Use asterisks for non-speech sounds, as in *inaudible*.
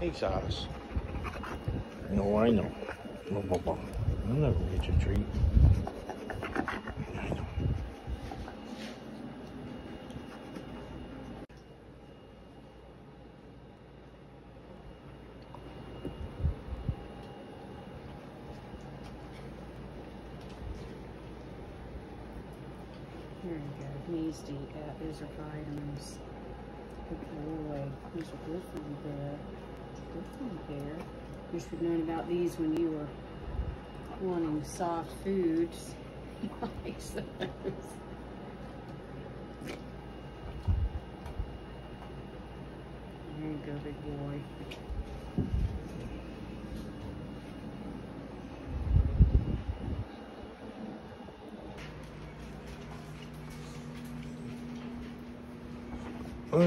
Hey, Silas. No, I know. Blah, blah, blah. I'll never get you a treat. I know. Here you go. Needs to eat that. Those are vitamins. Good boy. Those are good for you there with them there. You should have known about these when you were wanting soft foods *laughs* like those. There you go, big boy. Oh,